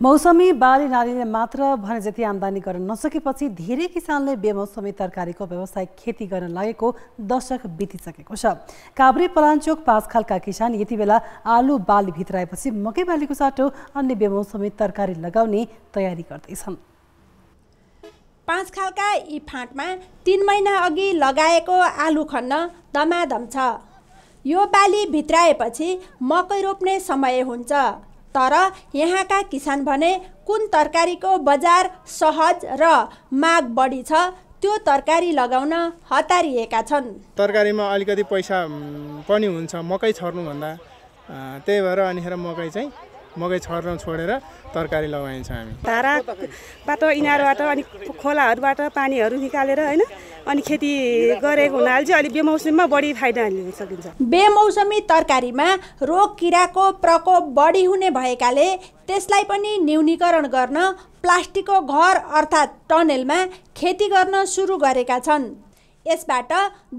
मौसमी बाली नालीले मात्र भने जति आम्दानी गर्न नसकेपछि धेरै किसानले बेमौसमी तरकारीको व्यावसायिक खेती गर्न लागेको दशक बितिसकेको छ। काभ्रे पलाञ्चोक पाँचखालका किसान यति बेला आलु बाली भित्राएपछि मकै बालीको साटो अन्य बेमौसमी तरकारी लगाउने तयारी गर्दैछन्। पाँचखालका यी फाँटमा तिन महिना अघि लगाएको आलु खन्न दमादम छ। यो बाली भित्राएपछि मकै रोप्ने समय हुन्छ। तर यहाँका किसान भने कुन तरकारीको बजार सहज र माग बढी छ त्यो तरकारी लगाउन हतारिएका छन्। तरकारीमा अलिकति पैसा पनि हुन्छ मकै छर्नुभन्दा। त्यही भएर अनिखेर मकै चाहिँ मकै छर्न छोडेर तरकारी लगाइन्छ हामी। धाराबाट इनारबाट अनि खोलाहरूबाट पानीहरू निकालेर होइन अनि खेती गरेको हुनाले चाहिँ अलिक बेमौसमीमा बढी फाइदा लिन सकिन्छ। बेमौसमी तरकारीमा रोग किराको प्रकोप बढी हुने भएकाले त्यसलाई पनि न्यूनीकरण गर्न प्लास्टिकको घर अर्थात् टनेलमा खेती गर्न सुरु गरेका छन्। यसबाट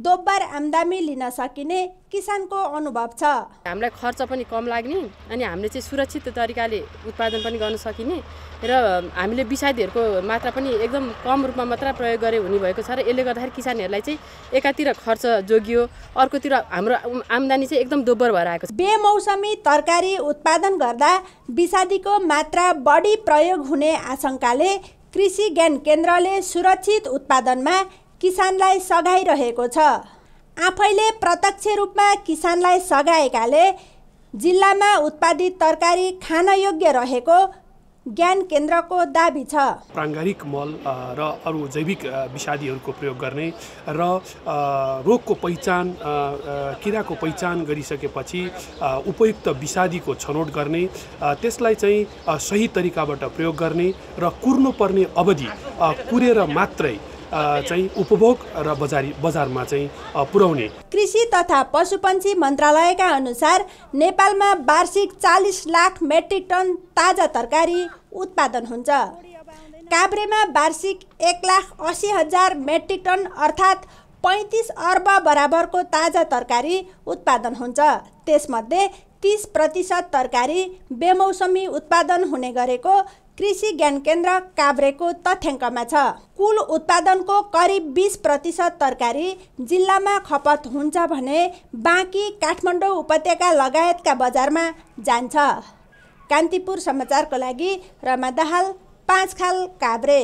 दोब्बर आम्दानी लिन सकिने किसानको अनुभव छ। हामीलाई खर्च पनि कम लाग्ने अनि हामीले चाहिँ सुरक्षित तरिकाले उत्पादन पनि गर्न सकिने र हामीले विषादीहरूको मात्रा पनि एकदम कम रूपमा मात्र प्रयोग गरे हुने भएको छ र यसले गर्दाखेरि किसानहरूलाई चाहिँ एकातिर खर्च जोगियो अर्कोतिर हाम्रो आम्दानी चाहिँ एकदम दोब्बर भएर आएको छ। बेमौसमी तरकारी उत्पादन गर्दा विषादीको मात्रा बढी प्रयोग हुने आशंकाले कृषि ज्ञान केन्द्रले सुरक्षित उत्पादनमा किसानलाई सघाइरहेको छ। आफैले प्रत्यक्ष रूपमा किसानलाई सघाएकाले जिल्लामा उत्पादित तरकारी खान योग्य रहेको ज्ञान केन्द्रको दाबी छ। प्राङ्गारिक मल र अरू जैविक विषादीहरूको प्रयोग गर्ने र रोगको पहिचान किराको पहिचान गरिसकेपछि उपयुक्त विषादीको छनौट गर्ने त्यसलाई चाहिँ सही तरिकाबाट प्रयोग गर्ने र कुर्नुपर्ने अवधि कुरेर मात्रै चाहिँ उपभोग र बजारी बजारमा चाहिँ पुर्याउने। कृषि तथा पशुपन्छी मन्त्रालयका अनुसार नेपालमा वार्षिक चालिस लाख मेट्रिक टन ताजा तरकारी उत्पादन हुन्छ। काभ्रेमा वार्षिक एक लाख असी हजार मेट्रिक टन अर्थात् पैँतिस अर्ब बराबरको ताजा तरकारी उत्पादन हुन्छ। त्यसमध्ये तिस प्रतिशत तरकारी बेमौसमी उत्पादन हुने गरेको कृषि ज्ञान केन्द्र काभ्रेको तथ्याङ्कमा छ। कुल उत्पादनको करिब बिस प्रतिशत तरकारी जिल्लामा खपत हुन्छ भने बाँकी काठमाडौँ उपत्यका लगायतका बजारमा जान्छ। कान्तिपुर समाचारको लागि रमा दाहाल पाँच खाल काभ्रे।